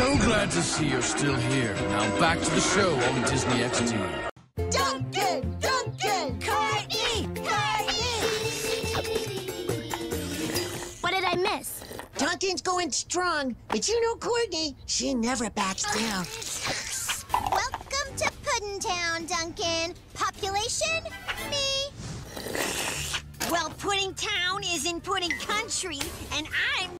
So glad to see you're still here. Now back to the show on Disney XD. Duncan! Duncan! Courtney! Courtney! What did I miss? Duncan's going strong, but you know Courtney, she never backs down. Welcome to Puddin' Town, Duncan. Population? Me. Well, Pudding Town is in Pudding Country, and I'm